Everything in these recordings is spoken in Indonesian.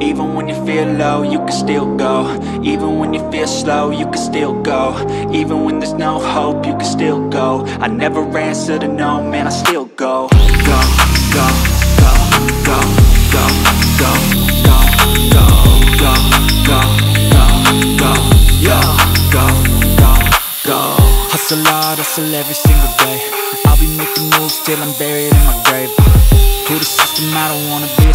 Even when you feel low, you can still go Even when you feel slow, you can still go Even when there's no hope, you can still go I never answer to no, man, I still go Go, go, go, go, go, go, go, go, go, go, go, go, go, go, go Hustle hard, hustle every single day I'll be making moves till I'm buried in my grave to the system, I don't wanna be a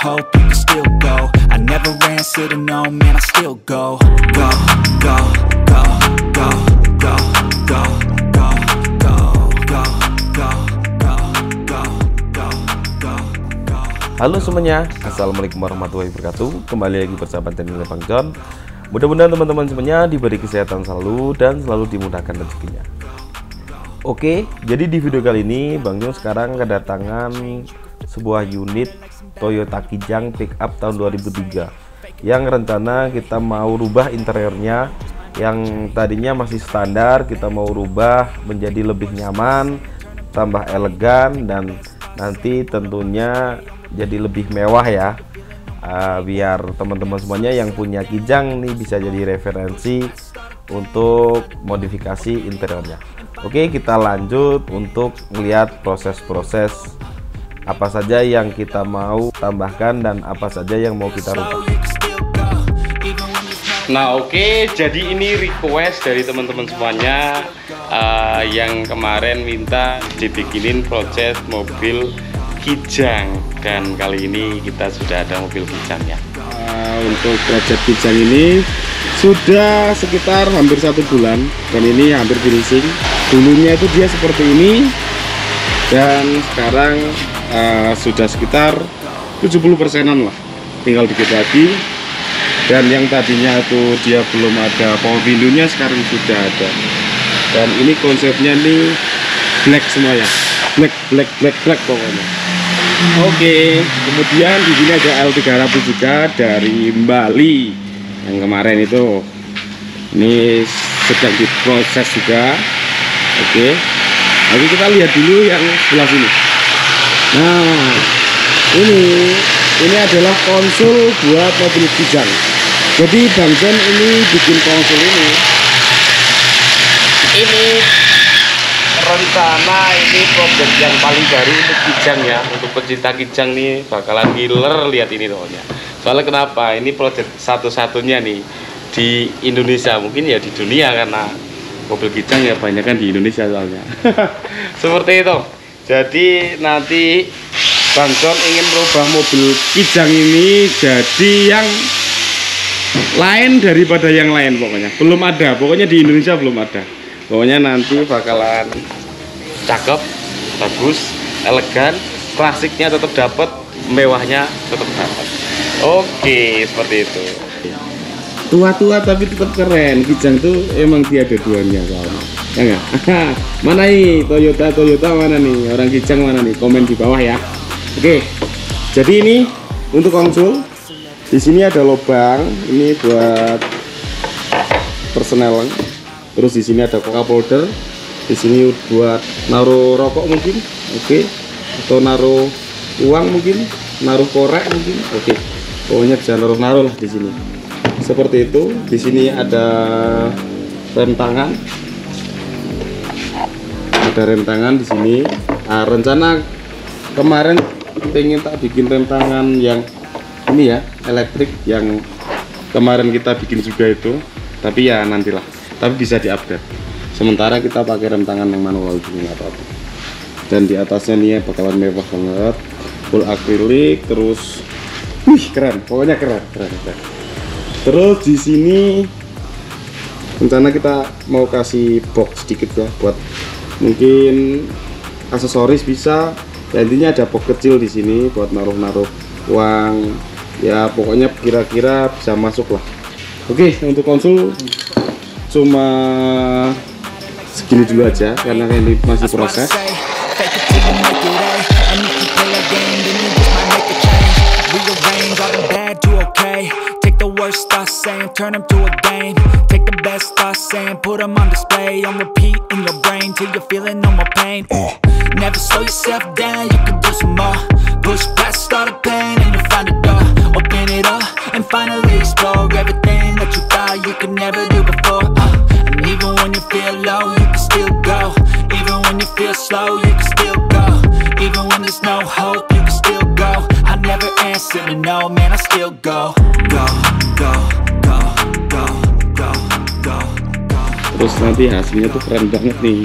hope, you can still go I never answer to no, man, I still go Go, go, go, go, go, go, Halo semuanya, Assalamualaikum warahmatullahi wabarakatuh Kembali lagi bersama channel Bang John Mudah-mudahan teman-teman semuanya diberi kesehatan selalu dan selalu dimudahkan rezekinya Oke, jadi di video kali ini Bang John sekarang kedatangan sebuah unit Toyota Kijang pickup tahun 2003 Yang rencana kita mau rubah interiornya Yang tadinya masih standar, kita mau rubah menjadi lebih nyaman Tambah elegan dan nanti tentunya jadi lebih mewah ya. Uh, biar teman-teman semuanya yang punya kijang nih bisa jadi referensi untuk modifikasi interiornya. Oke kita lanjut untuk melihat proses-proses apa saja yang kita mau tambahkan dan apa saja yang mau kita rubah. Nah oke, jadi ini request dari teman-teman semuanya uh, yang kemarin minta dibikinin proses mobil Kijang. Dan kali ini kita sudah ada mobil Kijangnya. Uh, untuk proyek Kijang ini sudah sekitar hampir satu bulan. Dan ini hampir finishing dulunya itu dia seperti ini. Dan sekarang uh, sudah sekitar 70 persenan lah tinggal dikit lagi dan yang tadinya itu dia belum ada power window-nya sekarang sudah ada dan ini konsepnya nih black semua ya black black black black pokoknya Oke, kemudian di sini ada L300 juga dari Bali yang kemarin itu. Ini sedang diproses juga. Oke. Nanti kita lihat dulu yang sebelah sini. Nah, ini ini adalah konsul buat mobil kijang. Jadi Bang Zen ini bikin konsul ini. Ini rencana ini project yang paling baru untuk Kijang ya, untuk pecinta Kijang nih bakalan killer lihat ini pokoknya. Soalnya kenapa? Ini project satu-satunya nih di Indonesia mungkin ya di dunia karena mobil Kijang ya banyak kan di Indonesia soalnya. Seperti itu. Jadi nanti Bang John ingin merubah mobil Kijang ini jadi yang lain daripada yang lain pokoknya. Belum ada. Pokoknya di Indonesia belum ada. Pokoknya nanti bakalan cakep bagus elegan klasiknya tetap dapat mewahnya tetap dapat oke seperti itu tua-tua tapi tetap keren. Kijang tuh emang dia ada duanya soalnya ya nggak? Mana nih? Toyota Toyota mana nih? Orang Kijang mana nih? Komen di bawah ya. Oke. Jadi ini untuk konsul di sini ada lubang. Ini buat personel. Terus di sini ada coca holder di sini buat naruh rokok mungkin. Oke. Atau naruh uang mungkin. Naruh korek mungkin. Oke. Pokoknya bisa naruh naruh lah di sini seperti itu. Di sini ada rem tangan. Ada rem tangan di sini. Nah, rencana kemarin pengen tak bikin rem tangan yang ini ya elektrik yang kemarin kita bikin juga itu. Tapi ya nantilah. Tapi bisa diupdate. Sementara kita pakai rem tangan yang manual dulu nggak apa-apa. Dan di atasnya nih ya bakalan mewah banget. Full akrilik terus wih keren. Pokoknya keren keren, keren. Terus di sini rencana kita mau kasih box sedikit ya buat mungkin aksesoris bisa. Ya intinya ada box kecil di sini buat naruh-naruh uang. Ya pokoknya kira-kira bisa masuk lah. Oke untuk konsul cuma segini dulu aja karena ini masih proses worst thoughts saying, turn them to a game. Take the best thoughts saying, put them on display. On repeat in your brain till you're feeling no more pain. Never slow yourself down, you can do some more. Push past all the pain and you'll find a door. Open it up and finally explore everything that you thought you could never do before. Uh, and even when you feel low, you can still go. Even when you feel slow, you can still go. Even when there's no hope, you can still go. I never answer to no, man, I still go, terus nanti hasilnya tuh keren banget nih.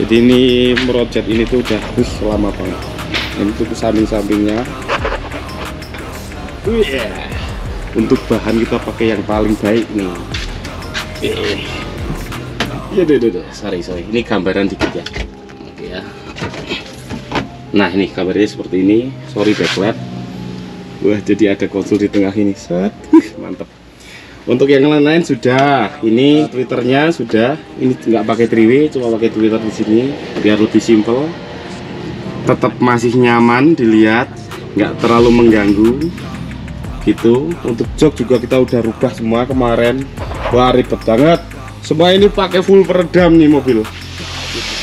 Jadi ini merojat ini tuh udah wih, lama banget. Ini tuh samping-sampingnya. Wih, untuk bahan kita pakai yang paling baik nih. Ya deh deh deh. sorry sorry. Ini gambaran dikit ya. Oke ya. Nah ini gambarnya seperti ini. Sorry backlight. Wah jadi ada konsul di tengah ini. Set. Wih, mantep untuk yang lain-lain sudah. Ini twitternya sudah. Ini nggak pakai triwi cuma pakai twitter di sini biar lebih simple tetap masih nyaman dilihat nggak terlalu mengganggu. Gitu. Untuk jok juga kita udah rubah semua kemarin. Wah ribet banget. Semua ini pakai full peredam nih mobil.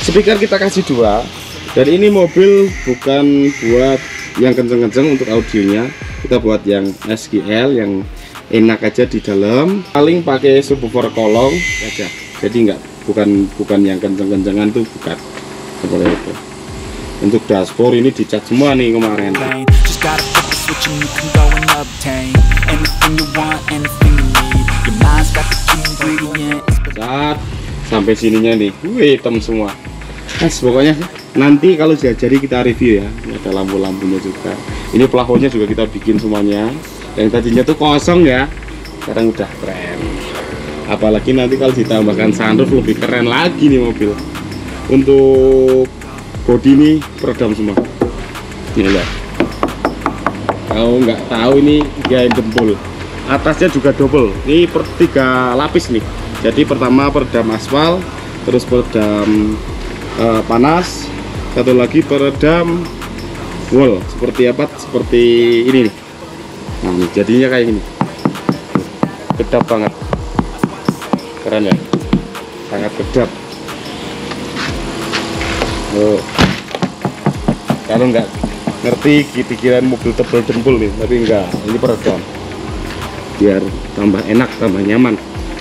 Speaker kita kasih dua. Dan ini mobil bukan buat yang kenceng-kenceng untuk audionya. Kita buat yang SGL yang enak aja di dalam. Paling pakai subwoofer kolong aja jadi nggak bukan bukan yang kenceng-kencengan tuh bukan. Seperti itu. Untuk dashboard ini dicat semua nih kemarin. Saat sampai sininya nih. Wih hitam semua. Mas pokoknya nanti kalau sudah jadi kita review ya. Ini ada lampu-lampunya juga. Ini plafonnya juga kita bikin semuanya yang tadinya tuh kosong ya sekarang udah keren. Apalagi nanti kalau ditambahkan sunroof lebih keren lagi nih mobil. Untuk body ini peredam semua. Ini lihat. Kalau nggak tahu ini dia jempol. Atasnya juga double. Ini per tiga lapis nih. Jadi pertama peredam aspal terus peredam eh, panas. Satu lagi peredam wall. Seperti apa? Seperti ini nih ini jadinya kayak gini. Kedap banget. Keren ya? Sangat kedap oh kalau nggak ngerti pikiran mobil tebal dempul nih tapi enggak ini peredam. Biar tambah enak tambah nyaman.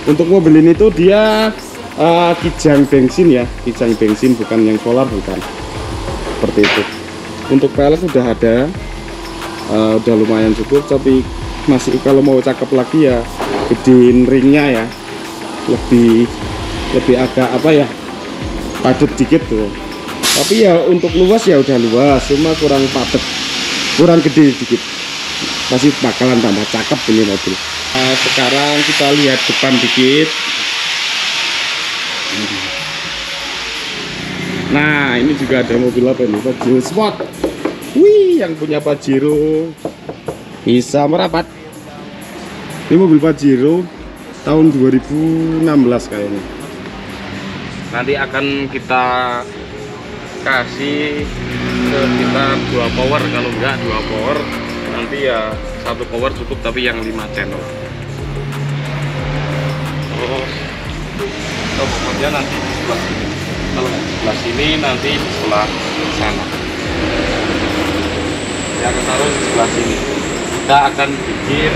Untuk mobil ini tuh dia eh, kijang bensin ya. Kijang bensin bukan yang solar bukan. Seperti itu. Untuk pelek udah ada eh, udah lumayan cukup tapi masih kalau mau cakep lagi ya gedein ringnya ya. Lebih lebih agak apa ya padat dikit tuh. Tapi ya untuk luas ya udah luas cuma kurang padat kurang gede dikit. Pasti bakalan tambah cakep ini mobil. Nah, sekarang kita lihat depan dikit. Nah ini juga ada mobil apa ini? Pajero Sport wih yang punya Pajero bisa merapat. Ini mobil Pajero tahun 2016 kayaknya. Nanti akan kita kasih sekitar dua power kalau enggak dua power nanti ya satu power cukup tapi yang 5 channel. Terus untuk pokoknya nanti di sebelah sini kalau di sebelah sini nanti di sebelah sana akan taruh di sebelah sini. Kita akan bikin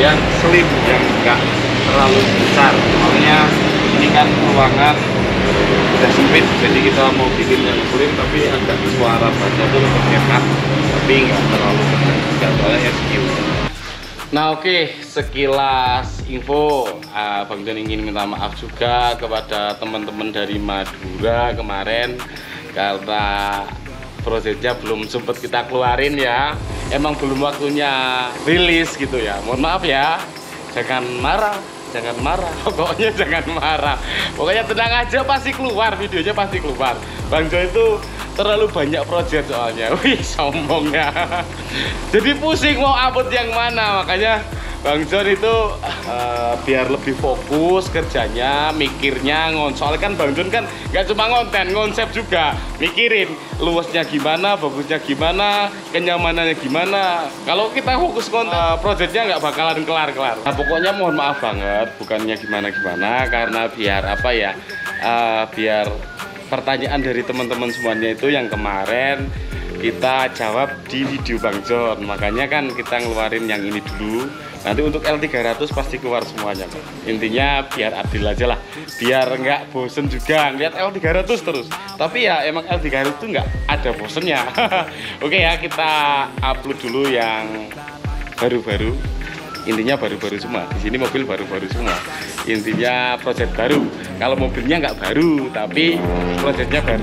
yang slim yang enggak terlalu besar. Soalnya ini kan ruangan udah sempit jadi kita mau bikin yang slim tapi agak suara baca tuh lebih enak tapi nggak terlalu kencang juga soalnya SQ Nah oke, sekilas info. Ah, Bang John ingin minta maaf juga kepada teman-teman dari Madura kemarin Karena prosesnya belum sempat kita keluarin ya. Emang belum waktunya rilis gitu ya. Mohon maaf ya. Jangan marah jangan marah. Pokoknya jangan marah. Pokoknya tenang aja pasti keluar videonya pasti keluar. Bang Jo itu terlalu banyak project soalnya. Wih sombong ya jadi pusing mau upload yang mana makanya Bang John itu uh, biar lebih fokus kerjanya, mikirnya, ngonsol kan Bang John kan nggak cuma ngonten, konsep juga, mikirin luasnya gimana, bagusnya gimana, kenyamanannya gimana. Kalau kita fokus konten, uh, projectnya nggak bakalan kelar-kelar. Nah pokoknya mohon maaf banget, bukannya gimana-gimana, karena biar apa ya, uh, biar pertanyaan dari teman-teman semuanya itu yang kemarin kita jawab di video Bang John. Makanya kan kita ngeluarin yang ini dulu. Nanti untuk L300 pasti keluar semuanya intinya biar adil aja lah. Biar nggak bosen juga lihat L300 terus. Tapi ya emang L300 itu nggak ada bosennya. Oke ya kita upload dulu yang baru-baru. Intinya baru-baru semua. Di sini mobil baru-baru semua. Intinya project baru. Kalau mobilnya nggak baru tapi projectnya baru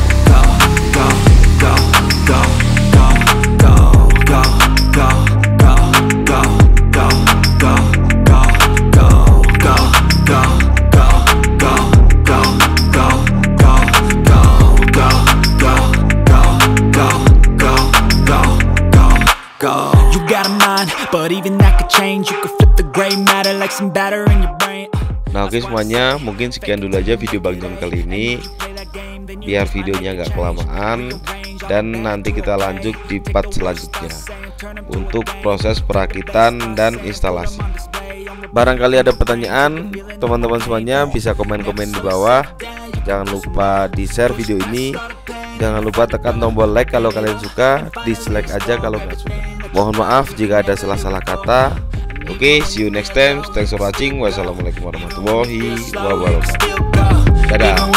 Nah oke okay, semuanya, mungkin sekian dulu aja video Bang John kali ini. Biar videonya nggak kelamaan Dan nanti kita lanjut di part selanjutnya Untuk proses perakitan dan instalasi. Barangkali ada pertanyaan Teman-teman semuanya bisa komen-komen di bawah. Jangan lupa di share video ini. Jangan lupa tekan tombol like kalau kalian suka Dislike aja kalau nggak suka. Mohon maaf jika ada salah-salah kata Oke, okay, see you next time. Thanks for watching. Wassalamualaikum warahmatullahi wabarakatuh. Dadah.